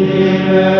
Amen.